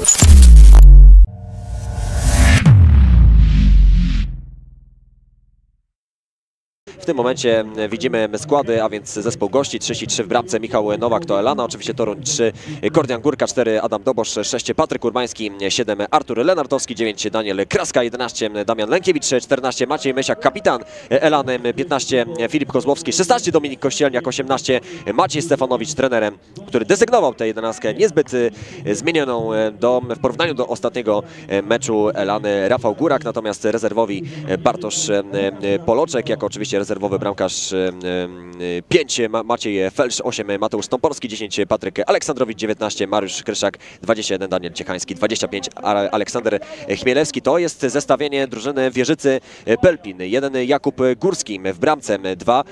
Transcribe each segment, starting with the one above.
Thank you. W tym momencie widzimy składy, a więc zespół gości 33 w bramce Michał Nowak to Elana, oczywiście Toruń 3 Kordian Górka, 4 Adam Dobosz, 6 Patryk Urbański, 7 Artur Lenartowski, 9 Daniel Kraska, 11 Damian Lękiewicz, 14 Maciej Mysiak, kapitan Elany, 15 Filip Kozłowski, 16 Dominik Kościelniak, 18 Maciej Stefanowicz, trenerem, który desygnował tę jedenastkę niezbyt e, zmienioną e, do, w porównaniu do ostatniego e, meczu Elany Rafał Górak, natomiast rezerwowi Bartosz Poloczek, jako oczywiście bramkarz 5 Maciej Felsz, 8 Mateusz Stąporski, 10 Patryk Aleksandrowicz, 19 Mariusz Kryszak, 21 Daniel Ciechański, 25 Ale- Aleksander Chmielewski. To jest zestawienie drużyny Wieżycy Pelpin. 1 Jakub Górski w bramce, 2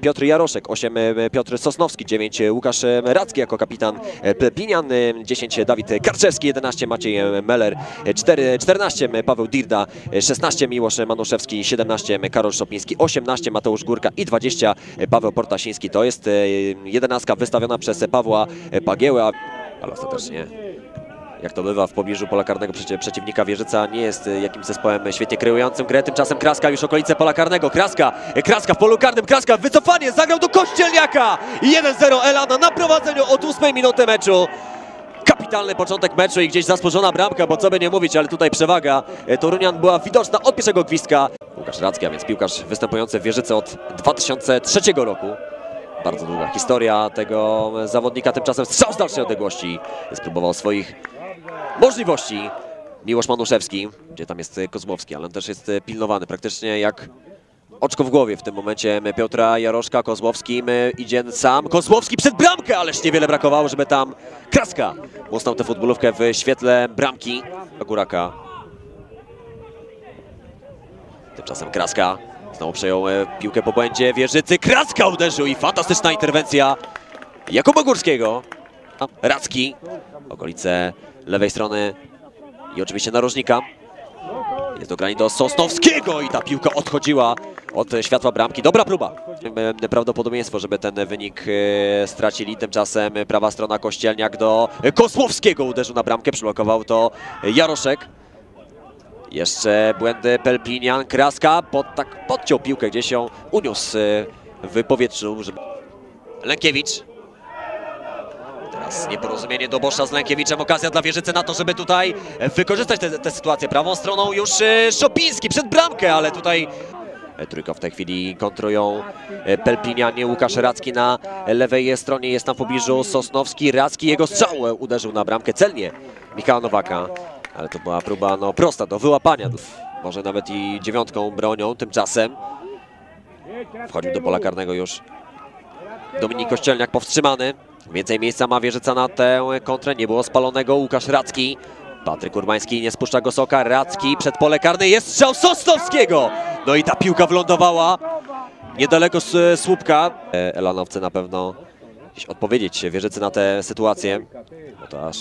Piotr Jaroszek, 8 Piotr Sosnowski, 9 Łukasz Radzki jako kapitan Pelpinian, 10 Dawid Karczewski, 11 Maciej Meller, 4, 14 Paweł Dirda, 16 Miłosz Manuszewski, 17 Karol Szopiński, 18 Mateusz Górka i 20 Paweł Portasiński. To jest e, jedenastka wystawiona przez Pawła Pagiełę, ale ostatecznie jak to bywa w pobliżu pola karnego przeci- przeciwnika Wieżyca nie jest e, jakimś zespołem świetnie kreującym grę. Tymczasem Kraska już okolice pola karnego. Kraska, e, Kraska w polu karnym, Kraska wycofanie, zagrał do Kościelniaka. 1-0 Elana na prowadzeniu od 8 minuty meczu. Kapitalny początek meczu i gdzieś zasłużona bramka, bo co by nie mówić, ale tutaj przewaga e, Torunian była widoczna od pierwszego gwizdka. Łukasz Radzki, a więc piłkarz występujący w Wieżyce od 2003 roku. Bardzo długa historia tego zawodnika, tymczasem strzał z dalszej odległości. Spróbował swoich możliwości. Miłosz Manuszewski, gdzie tam jest Kozłowski, ale on też jest pilnowany praktycznie jak oczko w głowie w tym momencie Piotra Jaroszka. Kozłowski idzie sam. Kozłowski przed bramkę, ależ niewiele brakowało, żeby tam Kraska ustał tę futbolówkę w świetle bramki Góraka. Tymczasem Kraska znowu przejął e, piłkę po błędzie Wieżycy. Kraska uderzył i fantastyczna interwencja Jakuba Górskiego. Racki, okolice lewej strony i oczywiście narożnika. Jest dogranie do Sosnowskiego i ta piłka odchodziła od światła bramki. Dobra próba. E, Prawdopodobieństwo, żeby ten wynik e, stracili. Tymczasem prawa strona Kościelniak do Kosłowskiego uderzył na bramkę. Przylokował to Jaroszek. Jeszcze błędy Pelpinian, Kraska, pod, tak podciął piłkę, gdzieś ją uniósł e, w powietrzu. Żeby... Lękiewicz. Teraz nieporozumienie do Bosza z Lękiewiczem, okazja dla Wieżycy na to, żeby tutaj wykorzystać tę sytuację. Prawą stroną już e, Szopiński przed bramkę, ale tutaj e, trójką w tej chwili kontrują e, Pelpinianie. Łukasz Racki na lewej stronie jest tam w pobliżu Sosnowski. Racki, jego strzał uderzył na bramkę celnie Michała Nowaka. Ale to była próba no, prosta do wyłapania. Może nawet i dziewiątką bronią. Tymczasem wchodził do pola karnego już Dominik Kościelniak powstrzymany. Więcej miejsca ma Wieżyca na tę kontrę. Nie było spalonego. Łukasz Racki. Patryk Urbański nie spuszcza go soka. Racki przed pole karne. Jest strzał Sosnowskiego. No i ta piłka wylądowała niedaleko s- słupka. E, Elanowcy na pewno gdzieś odpowiedzieć Wieżycy na tę sytuację. Bo to aż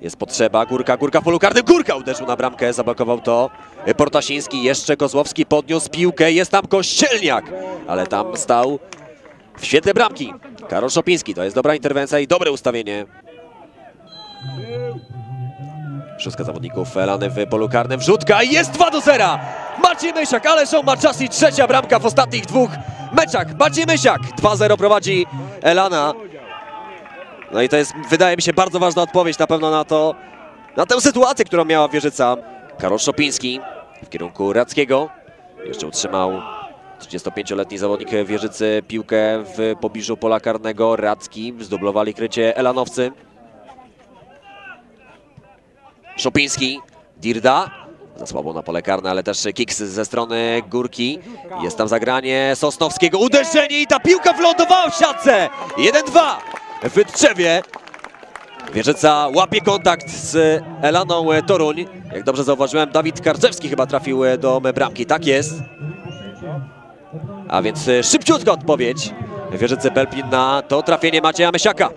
jest potrzeba. Górka, Górka w polu karnym. Górka uderzył na bramkę. Zablokował to Portasiński. Jeszcze Kozłowski podniósł piłkę. Jest tam Kościelniak. Ale tam stał w świetle bramki. Karol Szopiński, to jest dobra interwencja i dobre ustawienie. Szóstka zawodników Elany w polu karnym. Wrzutka i jest 2 do 0. Maciej Mysiak, ależ on ma czas i trzecia bramka w ostatnich dwóch meczach. Maciej Mysiak, 2-0 prowadzi Elana. No i to jest, wydaje mi się, bardzo ważna odpowiedź na pewno na to, na tę sytuację, którą miała Wieżyca. Karol Szopiński w kierunku Radzkiego. Jeszcze utrzymał 35-letni zawodnik Wieżycy piłkę w pobliżu pola karnego. Radzki zdublowali krycie Elanowcy. Szopiński, Dirda. Za słabo na pole karne, ale też kiks ze strony Górki. Jest tam zagranie Sosnowskiego. Uderzenie i ta piłka wlądowała w siatce. 1-2 w Tczewie. Wieżyca łapie kontakt z Elaną Toruń. Jak dobrze zauważyłem, Dawid Karczewski chyba trafił do bramki. Tak jest. A więc e, szybciutko odpowiedź Wieżycy Belpin na to trafienie Macieja Mysiaka.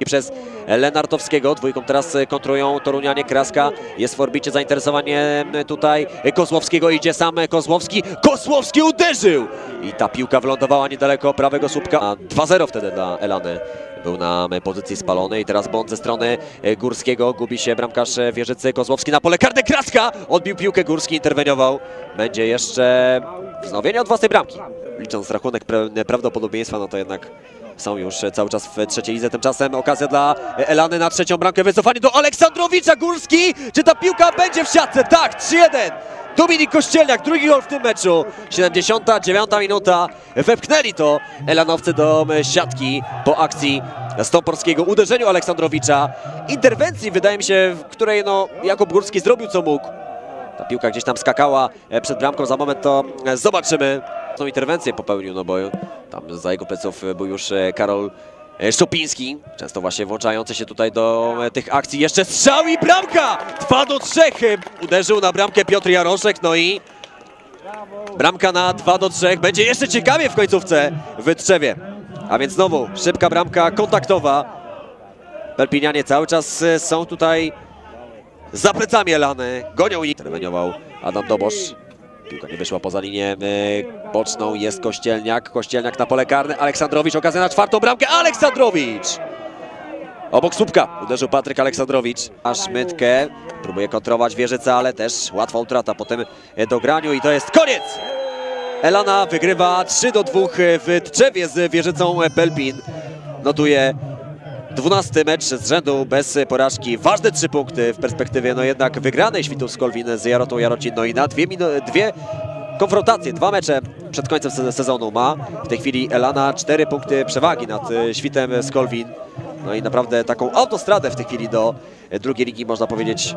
I przez Lenartowskiego. Dwójką teraz kontrują Torunianie. Kraska jest w orbicie zainteresowanie tutaj Kozłowskiego. Idzie sam Kozłowski. Kozłowski uderzył! I ta piłka wylądowała niedaleko prawego słupka. A 2-0 wtedy dla Elany. Był na pozycji spalonej. Teraz błąd ze strony Górskiego. Gubi się bramkarz Wieżycy. Kozłowski na pole karne. Kraska! Odbił piłkę. Górski interweniował. Będzie jeszcze wznowienie od własnej bramki. Licząc rachunek pra- prawdopodobieństwa, no to jednak są już cały czas w trzeciej lidze. Tymczasem okazja dla Elany na trzecią bramkę. Wycofanie do Aleksandrowicza. Górski! Czy ta piłka będzie w siatce? Tak, 3-1. Dominik Kościelniak, drugi gol w tym meczu. 79 minuta. Wepchnęli to Elanowcy do siatki po akcji Stoporskiego, uderzeniu Aleksandrowicza. Interwencji, wydaje mi się, w której no, Jakub Górski zrobił co mógł. Ta piłka gdzieś tam skakała e, przed bramką, za moment to e, zobaczymy. Tą interwencję popełnił, no bo tam za jego pleców był już e, Karol e, Szopiński, często właśnie włączający się tutaj do e, tych akcji. Jeszcze strzał i bramka! 2 do 3. Uderzył na bramkę Piotr Jaroszek, no i bramka na 2 do 3. Będzie jeszcze ciekawie w końcówce w Tczewie. A więc znowu szybka bramka kontaktowa. Pelpinianie cały czas są tutaj za plecami Elany. Gonią i interweniował Adam Dobosz. Piłka nie wyszła poza linię e, boczną. Jest Kościelniak. Kościelniak na pole karne. Aleksandrowicz. Okazja na czwartą bramkę. Aleksandrowicz! Obok słupka uderzył Patryk Aleksandrowicz. A Szmytkę próbuje kontrować Wieżyca, ale też łatwa utrata po tym e, dograniu i to jest koniec! Elana wygrywa 3 do 2 w Tczewie z Wieżycą Pelpin. Notuje 12 mecz z rzędu bez porażki. Ważne trzy punkty w perspektywie no jednak wygranej Świtów Skolwin z Jarotą Jarocin. No i na dwie, dwie konfrontacje, dwa mecze przed końcem se- sezonu ma. W tej chwili Elana cztery punkty przewagi nad e, Świtem Skolwin. No i naprawdę taką autostradę w tej chwili do drugiej ligi można powiedzieć